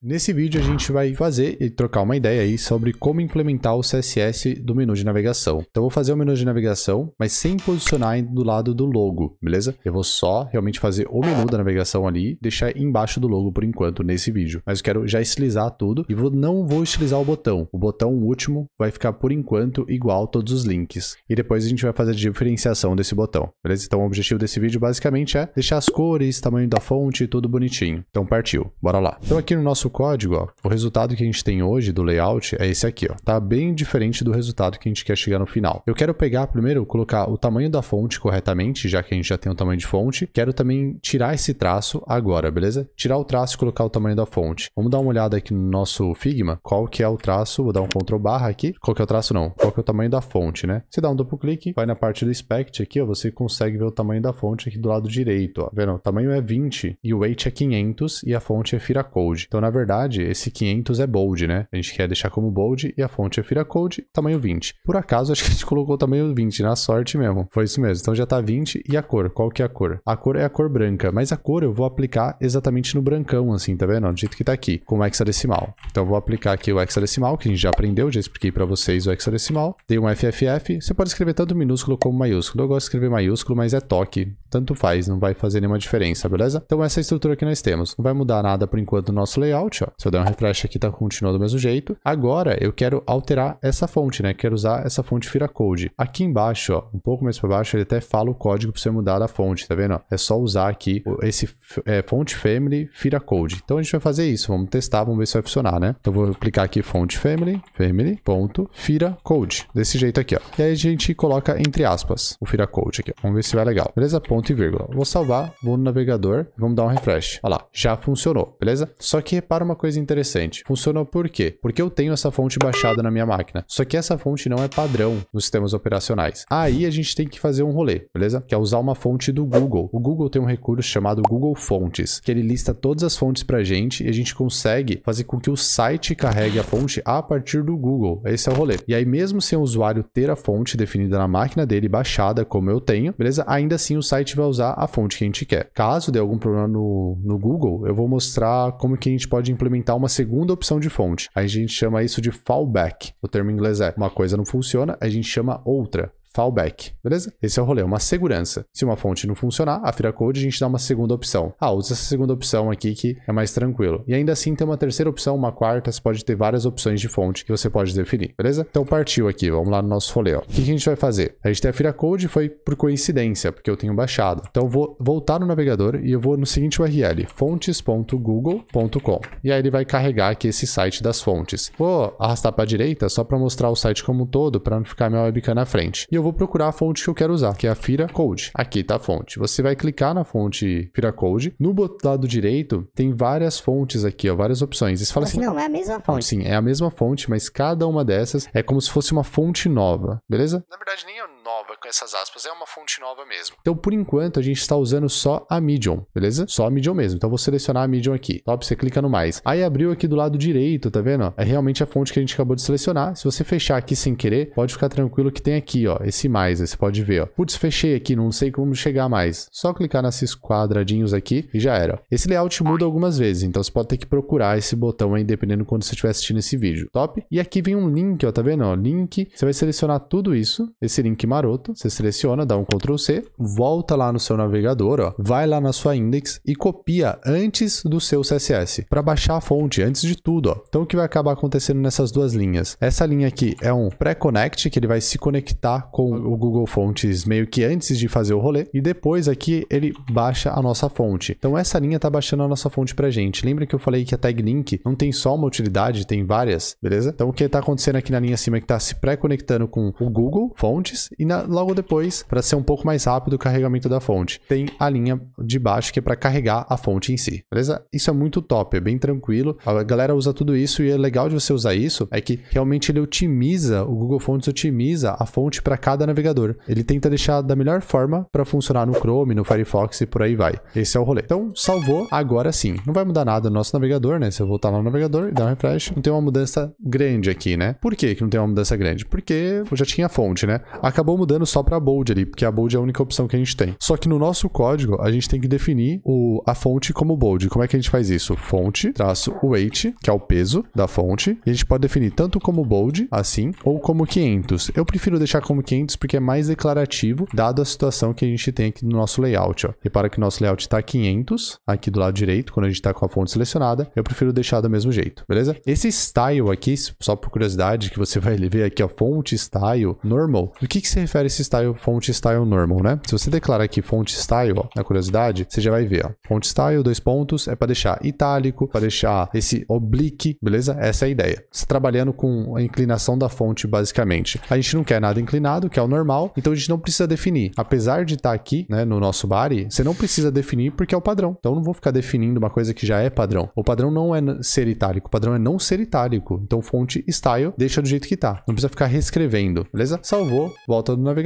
Nesse vídeo a gente vai fazer e trocar uma ideia aí sobre como implementar o CSS do menu de navegação. Então eu vou fazer o menu de navegação, mas sem posicionar do lado do logo, beleza? Eu vou só realmente fazer o menu da navegação ali, deixar embaixo do logo por enquanto nesse vídeo. Mas eu quero já estilizar tudo e vou, não vou estilizar o botão. O botão último vai ficar por enquanto igual todos os links. E depois a gente vai fazer a diferenciação desse botão, beleza? Então o objetivo desse vídeo basicamente é deixar as cores, tamanho da fonte, tudo bonitinho. Então partiu, bora lá. Então aqui no nosso nosso código, ó, o resultado que a gente tem hoje do layout é esse aqui, ó. Tá bem diferente do resultado que a gente quer chegar no final. Eu quero pegar primeiro, colocar o tamanho da fonte corretamente, já que a gente já tem o tamanho de fonte. Quero também tirar esse traço agora, beleza? Tirar o traço e colocar o tamanho da fonte. Vamos dar uma olhada aqui no nosso Figma, qual que é o traço, vou dar um Ctrl barra aqui. Qual que é o traço não? Qual que é o tamanho da fonte, né? Você dá um duplo clique, vai na parte do Spect aqui, ó, você consegue ver o tamanho da fonte aqui do lado direito, ó. Vendo? O tamanho é 20 e o weight é 500 e a fonte é Fira Code. Então, na verdade, esse 500 é bold, né? A gente quer deixar como bold e a fonte é Fira Code, tamanho 20. Por acaso, acho que a gente colocou o tamanho 20, na sorte mesmo. Foi isso mesmo. Então já tá 20 e a cor. Qual que é a cor? A cor é a cor branca, mas a cor eu vou aplicar exatamente no brancão, assim, tá vendo? Do jeito que tá aqui, com o hexadecimal. Então vou aplicar aqui o hexadecimal, que a gente já aprendeu, já expliquei para vocês o hexadecimal. Dei um FFF. Você pode escrever tanto minúsculo como maiúsculo. Eu gosto de escrever maiúsculo, mas é toque. Tanto faz, não vai fazer nenhuma diferença, beleza? Então essa é a estrutura que nós temos. Não vai mudar nada por enquanto no nosso layout, ó. Se eu der um refresh aqui, tá continua do mesmo jeito. Agora eu quero alterar essa fonte, né? Quero usar essa fonte Fira Code. Aqui embaixo, ó, um pouco mais para baixo, ele até fala o código para você mudar a fonte, tá vendo? É só usar aqui esse é, fonte family Fira Code. Então a gente vai fazer isso, vamos testar, vamos ver se vai funcionar, né? Então vou aplicar aqui fonte family, family, ponto, Fira Code. Desse jeito aqui, ó. E aí a gente coloca entre aspas o Fira Code aqui, ó. Vamos ver se vai legal. Beleza? Ponto e vírgula. Vou salvar, vou no navegador, vamos dar um refresh. Olha lá, já funcionou, beleza? Só que repara uma coisa interessante. Funcionou por quê? Porque eu tenho essa fonte baixada na minha máquina. Só que essa fonte não é padrão nos sistemas operacionais. Aí a gente tem que fazer um rolê, beleza? Que é usar uma fonte do Google. O Google tem um recurso chamado Google Fontes, que ele lista todas as fontes pra gente e a gente consegue fazer com que o site carregue a fonte a partir do Google. Esse é o rolê. E aí, mesmo sem o usuário ter a fonte definida na máquina dele, baixada, como eu tenho, beleza? Ainda assim o site vai usar a fonte que a gente quer. Caso dê algum problema no, no Google, eu vou mostrar como que a gente pode implementar uma segunda opção de fonte. A gente chama isso de fallback. O termo em inglês é uma coisa não funciona, a gente chama outra fallback, beleza? Esse é o rolê, uma segurança. Se uma fonte não funcionar, a Fira Code a gente dá uma segunda opção. Ah, usa essa segunda opção aqui que é mais tranquilo. E ainda assim tem uma terceira opção, uma quarta, você pode ter várias opções de fonte que você pode definir, beleza? Então partiu aqui, vamos lá no nosso rolê, ó. O que a gente vai fazer? A gente tem a Fira Code, foi por coincidência, porque eu tenho baixado. Então vou voltar no navegador e eu vou no seguinte URL, fontes.google.com. E aí ele vai carregar aqui esse site das fontes. Vou arrastar para a direita só para mostrar o site como um todo, para não ficar minha webcam na frente. E eu vou procurar a fonte que eu quero usar, que é a Fira Code. Aqui tá a fonte. Você vai clicar na fonte Fira Code. No lado direito tem várias fontes aqui, ó, várias opções. E você fala assim, não, é a mesma fonte. Sim, é a mesma fonte, mas cada uma dessas é como se fosse uma fonte nova, beleza? Na verdade, nem é nova com essas aspas, é uma fonte nova mesmo. Então, por enquanto, a gente está usando só a Medium, beleza? Só a Medium mesmo. Então, vou selecionar a Medium aqui. Top, você clica no mais. Aí abriu aqui do lado direito, tá vendo? É realmente a fonte que a gente acabou de selecionar. Se você fechar aqui sem querer, pode ficar tranquilo que tem aqui, ó, esse mais, você pode ver, ó. Putz, fechei aqui, não sei como chegar mais. Só clicar nesses quadradinhos aqui e já era. Esse layout muda algumas vezes, então você pode ter que procurar esse botão aí, dependendo quando você estiver assistindo esse vídeo. Top? E aqui vem um link, ó, tá vendo? Link. Você vai selecionar tudo isso, esse link maroto. Você seleciona, dá um Ctrl C, volta lá no seu navegador, ó, vai lá na sua index e copia antes do seu CSS para baixar a fonte, antes de tudo, ó. Então o que vai acabar acontecendo nessas duas linhas? Essa linha aqui é um pré-connect, que ele vai se conectar com o Google Fontes meio que antes de fazer o rolê, e depois aqui ele baixa a nossa fonte. Então essa linha tá baixando a nossa fonte pra gente. Lembra que eu falei que a tag link não tem só uma utilidade, tem várias, beleza? Então o que tá acontecendo aqui na linha acima é que tá se pré-conectando com o Google Fontes e na, logo depois, para ser um pouco mais rápido o carregamento da fonte, tem a linha de baixo que é para carregar a fonte em si, beleza? Isso é muito top, é bem tranquilo. A galera usa tudo isso e é legal de você usar isso é que realmente ele otimiza, o Google Fontes otimiza a fonte para cada navegador. Ele tenta deixar da melhor forma para funcionar no Chrome, no Firefox e por aí vai. Esse é o rolê. Então, salvou, agora sim. Não vai mudar nada no nosso navegador, né? Se eu voltar lá no navegador e dar um refresh, não tem uma mudança grande aqui, né? Por que que não tem uma mudança grande? Porque eu já tinha fonte, né? Acabou mudando mudando só para bold ali, porque a bold é a única opção que a gente tem. Só que no nosso código, a gente tem que definir o, a fonte como bold. Como é que a gente faz isso? Fonte, traço weight, que é o peso da fonte. E a gente pode definir tanto como bold, assim, ou como 500. Eu prefiro deixar como 500 porque é mais declarativo, dado a situação que a gente tem aqui no nosso layout. Ó. Repara que o nosso layout está 500, aqui do lado direito, quando a gente está com a fonte selecionada. Eu prefiro deixar do mesmo jeito, beleza? Esse style aqui, só por curiosidade, que você vai ver aqui, a fonte style normal. Do que, que se refere esse style, fonte style normal, né? Se você declarar aqui fonte style, ó, na curiosidade, você já vai ver, ó. Fonte style, dois pontos, é para deixar itálico, para deixar esse oblique, beleza? Essa é a ideia. Você tá trabalhando com a inclinação da fonte, basicamente. A gente não quer nada inclinado, que é o normal, então a gente não precisa definir. Apesar de estar tá aqui, né, no nosso body, você não precisa definir porque é o padrão. Então eu não vou ficar definindo uma coisa que já é padrão. O padrão não é ser itálico, o padrão é não ser itálico. Então fonte style deixa do jeito que tá. Não precisa ficar reescrevendo, beleza? Salvou, volta do navegador,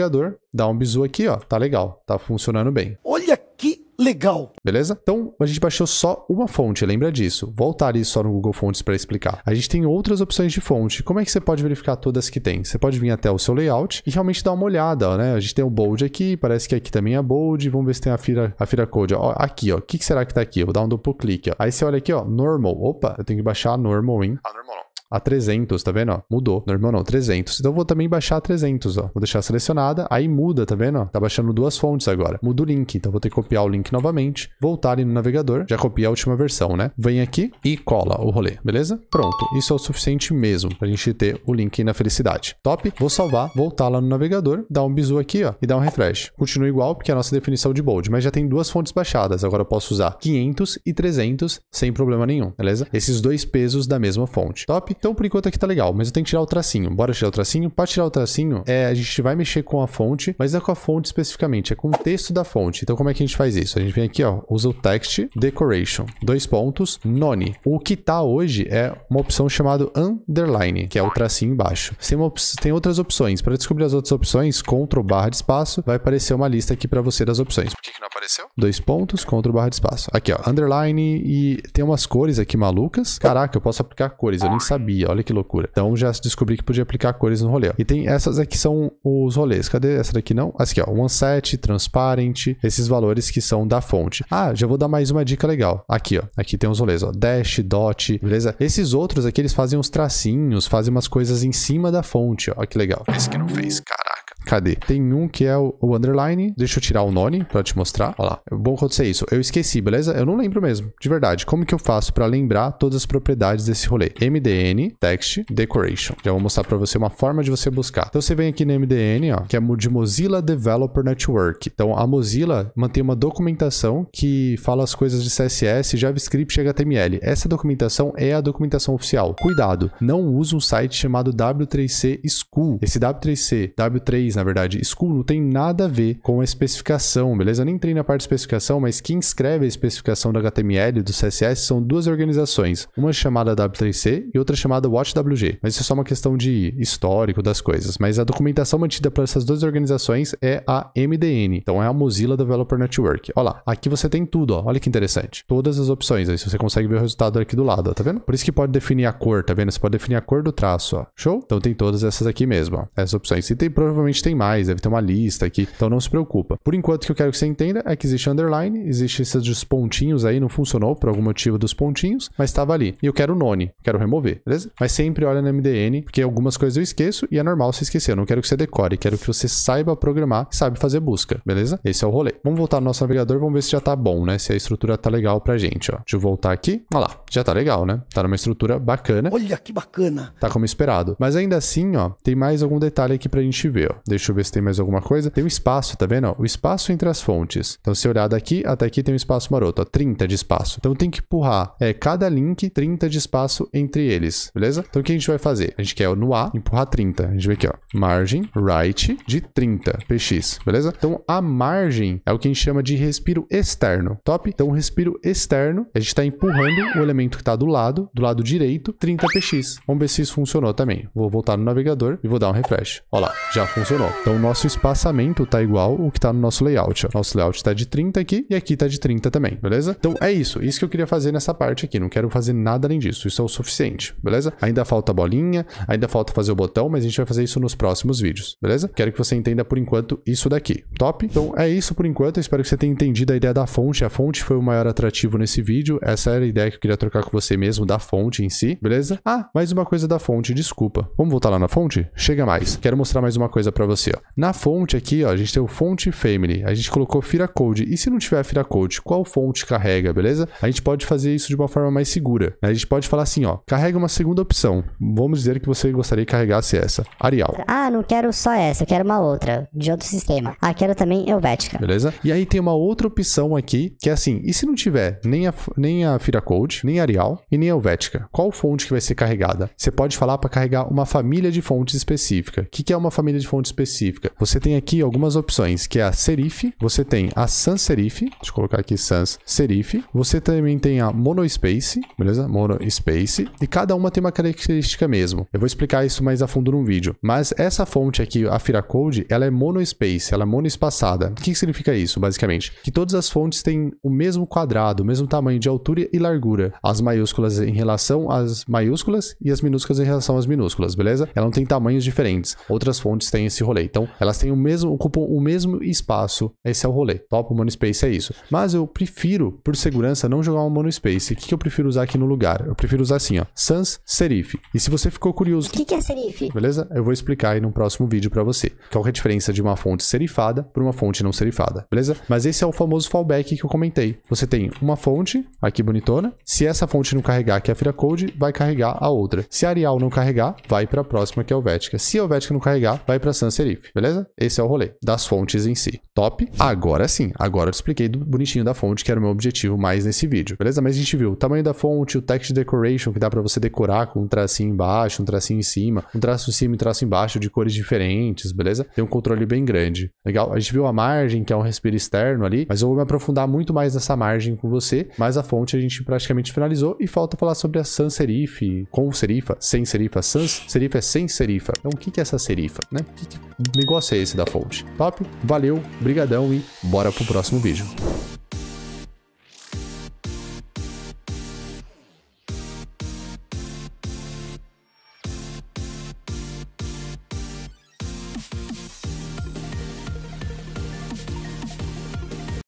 dá um bizu aqui, ó, tá legal, tá funcionando bem. Olha que legal. Beleza? Então, a gente baixou só uma fonte, lembra disso. Voltar ali só no Google Fontes para explicar. A gente tem outras opções de fonte. Como é que você pode verificar todas que tem? Você pode vir até o seu layout e realmente dar uma olhada, né? A gente tem o bold aqui, parece que aqui também é bold. Vamos ver se tem a Fira, a Fira Code. Ó, aqui, ó. O que, que será que tá aqui? Eu vou dar um duplo clique, ó. Aí você olha aqui, ó, normal. Opa, eu tenho que baixar a normal, hein? Ah, normal não a 300, tá vendo? Ó, mudou. Normal não, 300. Então eu vou também baixar a 300, ó. Vou deixar selecionada, aí muda, tá vendo? Ó, tá baixando duas fontes agora. Muda o link, então vou ter que copiar o link novamente, voltar ali no navegador, já copiei a última versão, né? Vem aqui e cola o rolê, beleza? Pronto, isso é o suficiente mesmo pra gente ter o link na felicidade. Top? Vou salvar, voltar lá no navegador, dar um bisu aqui, ó, e dar um refresh. Continua igual, porque é a nossa definição de bold, mas já tem duas fontes baixadas. Agora eu posso usar 500 e 300 sem problema nenhum, beleza? Esses dois pesos da mesma fonte. Top? Então, por enquanto aqui tá legal, mas eu tenho que tirar o tracinho. Bora tirar o tracinho? Para tirar o tracinho, é, a gente vai mexer com a fonte, mas não é com a fonte especificamente, é com o texto da fonte. Então, como é que a gente faz isso? A gente vem aqui, ó, usa o text decoration, dois pontos, none. O que tá hoje é uma opção chamada underline, que é o tracinho embaixo. Tem, uma, tem outras opções. Para descobrir as outras opções, Ctrl barra de espaço, vai aparecer uma lista aqui para você das opções. Por que, que não apareceu? Dois pontos, Ctrl barra de espaço. Aqui, ó, underline e tem umas cores aqui malucas. Caraca, eu posso aplicar cores, eu nem sabia. Olha que loucura. Então já descobri que podia aplicar cores no rolê. E tem essas aqui são os rolês. Cadê essa daqui não? Essa aqui, ó. One set, transparent, esses valores que são da fonte. Ah, já vou dar mais uma dica legal. Aqui, ó. Aqui tem os rolês, ó. Dash, dot, beleza? Esses outros aqui, eles fazem uns tracinhos, fazem umas coisas em cima da fonte, ó. Que legal. Esse que não fez, caraca. Cadê? Tem um que é o, o underline. Deixa eu tirar o none pra te mostrar. Olha lá. É bom acontecer isso. Eu esqueci, beleza? Eu não lembro mesmo. De verdade. Como que eu faço para lembrar todas as propriedades desse rolê? MDN, text, decoration. Já vou mostrar para você uma forma de você buscar. Então você vem aqui no MDN, ó, que é de Mozilla Developer Network. Então a Mozilla mantém uma documentação que fala as coisas de CSS, JavaScript e HTML. Essa documentação é a documentação oficial. Cuidado, não use um site chamado W3C School. Esse W3C, W3 na verdade. School não tem nada a ver com a especificação, beleza? Eu nem entrei na parte de especificação, mas quem escreve a especificação do HTML e do CSS são duas organizações. Uma chamada W3C e outra chamada WatchWG. Mas isso é só uma questão de histórico das coisas. Mas a documentação mantida por essas duas organizações é a MDN. Então é a Mozilla Developer Network. Olha lá, aqui você tem tudo, ó. Olha que interessante. Todas as opções. Aí você consegue ver o resultado aqui do lado, ó. Tá vendo? Por isso que pode definir a cor, tá vendo? Você pode definir a cor do traço, ó. Show? Então tem todas essas aqui mesmo, ó. Essas opções. E tem provavelmente tem mais, deve ter uma lista aqui, então não se preocupa. Por enquanto, o que eu quero que você entenda é que existe underline, existe esses pontinhos aí, não funcionou por algum motivo dos pontinhos, mas estava ali. E eu quero o none, quero remover, beleza? Mas sempre olha no MDN, porque algumas coisas eu esqueço e é normal você esquecer. Eu não quero que você decore, quero que você saiba programar e saiba fazer busca, beleza? Esse é o rolê. Vamos voltar no nosso navegador, vamos ver se já tá bom, né? Se a estrutura tá legal pra gente, ó. Deixa eu voltar aqui. Olha lá, já tá legal, né? Tá numa estrutura bacana. Olha que bacana. Tá como esperado. Mas ainda assim, ó, tem mais algum detalhe aqui pra gente ver, ó. Deixa eu ver se tem mais alguma coisa. Tem um espaço, tá vendo? O espaço entre as fontes. Então, se olhar daqui até aqui tem um espaço maroto, ó, 30 de espaço. Então, tem que empurrar é, cada link 30 de espaço entre eles, beleza? Então, o que a gente vai fazer? A gente quer no A empurrar 30. A gente vem aqui, ó, margem right de 30 px, beleza? Então, a margem é o que a gente chama de respiro externo, top? Então, o respiro externo, a gente está empurrando o elemento que está do lado, do lado direito, 30 px. Vamos ver se isso funcionou também. Vou voltar no navegador e vou dar um refresh. Olha lá, já funcionou. Então, o nosso espaçamento tá igual o que tá no nosso layout. Ó. Nosso layout tá de 30 aqui e aqui tá de 30 também, beleza? Então, é isso. Isso que eu queria fazer nessa parte aqui. Não quero fazer nada além disso. Isso é o suficiente, beleza? Ainda falta a bolinha, ainda falta fazer o botão, mas a gente vai fazer isso nos próximos vídeos, beleza? Quero que você entenda por enquanto isso daqui, top? Então, é isso por enquanto. Eu espero que você tenha entendido a ideia da fonte. A fonte foi o maior atrativo nesse vídeo. Essa era a ideia que eu queria trocar com você mesmo, da fonte em si, beleza? Ah, mais uma coisa da fonte, desculpa. Vamos voltar lá na fonte? Chega mais. Quero mostrar mais uma coisa para você, ó. Na fonte aqui, ó, a gente tem o fonte family. A gente colocou Fira Code. E se não tiver Fira Code, qual fonte carrega, beleza? A gente pode fazer isso de uma forma mais segura. A gente pode falar assim, ó, carrega uma segunda opção. Vamos dizer que você gostaria que carregasse essa, Arial. Ah, não quero só essa, eu quero uma outra, de outro sistema. Ah, quero também Helvética. Beleza? E aí tem uma outra opção aqui, que é assim, e se não tiver nem a, nem a Fira Code, nem a Arial e nem a Helvética, qual fonte que vai ser carregada? Você pode falar para carregar uma família de fontes específica. O que, que é uma família de fontes específica? Você tem aqui algumas opções, que é a Serif, você tem a Sans Serif, deixa eu colocar aqui Sans Serif, você também tem a Monospace, beleza? Monospace, e cada uma tem uma característica mesmo. Eu vou explicar isso mais a fundo num vídeo. Mas essa fonte aqui, a Firacode, ela é monospace, ela é monoespaçada. O que significa isso, basicamente? Que todas as fontes têm o mesmo quadrado, o mesmo tamanho de altura e largura. As maiúsculas em relação às maiúsculas e as minúsculas em relação às minúsculas, beleza? Ela não tem tamanhos diferentes. Outras fontes têm esse rolê. Então, elas têm o mesmo, ocupam o mesmo espaço. Esse é o rolê. Top monospace é isso. Mas eu prefiro, por segurança, não jogar um monospace. O que, que eu prefiro usar aqui no lugar? Eu prefiro usar assim, ó. Sans serif. E se você ficou curioso... O que, que é serif? Beleza? Eu vou explicar aí no próximo vídeo para você. Qual é a diferença de uma fonte serifada para uma fonte não serifada, beleza? Mas esse é o famoso fallback que eu comentei. Você tem uma fonte, aqui bonitona. Se essa fonte não carregar, que é a FiraCode, vai carregar a outra. Se a Arial não carregar, vai para a próxima, que é a Helvética. Se a Helvética não carregar, vai para Sans Serif, beleza? Esse é o rolê das fontes em si. Top? Agora sim, agora eu te expliquei do bonitinho da fonte, que era o meu objetivo mais nesse vídeo, beleza? Mas a gente viu o tamanho da fonte, o text decoration, que dá para você decorar com um tracinho embaixo, um tracinho em cima, um traço em cima e um traço embaixo de cores diferentes, beleza? Tem um controle bem grande. Legal? A gente viu a margem, que é um respiro externo ali, mas eu vou me aprofundar muito mais nessa margem com você, mas a fonte a gente praticamente finalizou e falta falar sobre a sans serif, com serifa, sem serifa, sans serifa é sem serifa. Então o que, é essa serifa, né? Que, que negócio é esse da fonte? Top? Valeu, brigadão e bora pro próximo vídeo.